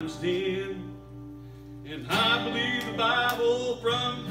in. And I believe the Bible from